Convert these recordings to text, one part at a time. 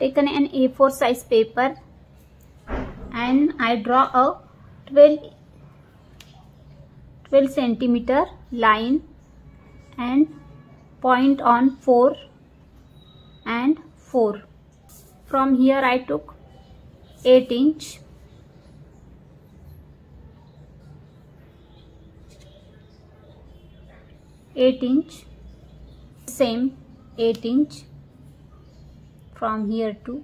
taken an A4 size paper and I draw a 12, 12 centimeter line and point on 4 and 4. From here I took 8 inch eight inch same 8 inch from here to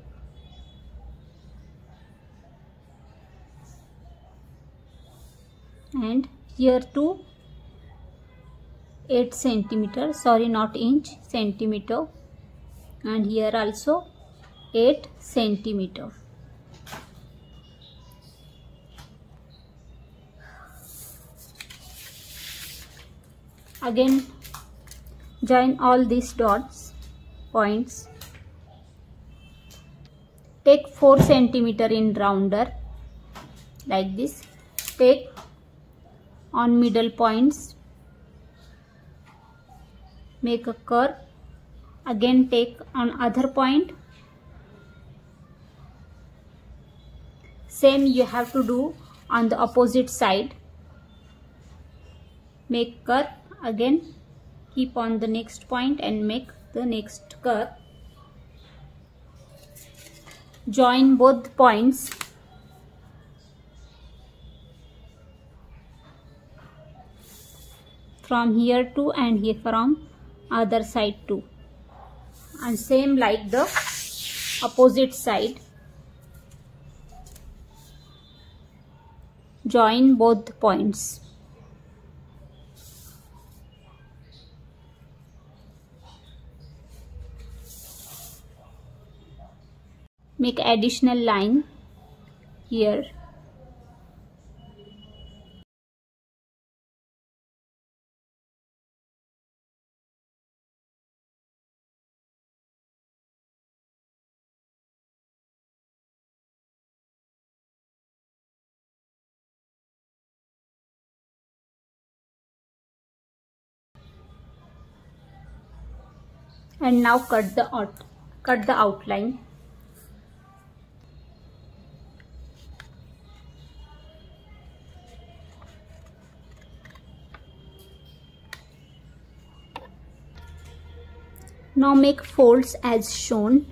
and here to 8 centimeter sorry not inch centimeter. And here also 8 centimeter. Again join all these dots points take 4 centimeter in rounder like this. Take on middle points. Make a curve. Again take on other point. Same you have to do on the opposite side. Make curve. Again keep on the next point and make the next curve join both points. From here to and here from other side too and same like the opposite side. Join both points make additional line here. And now cut the out cut the outline Now make folds as shown.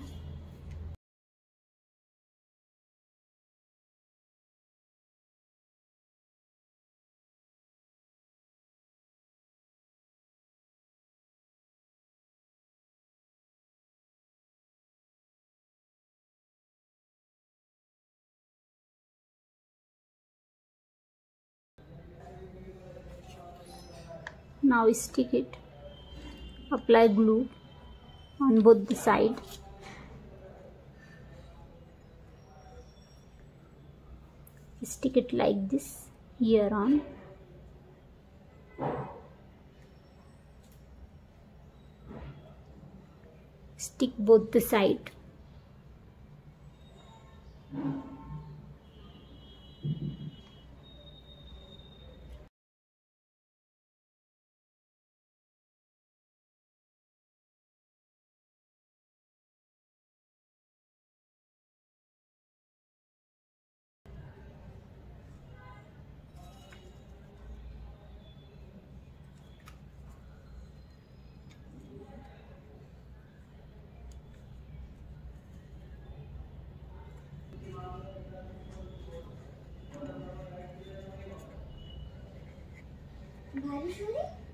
Now stick it. Apply glue on both the side. Stick it like this here on. Stick both the side Are you sure?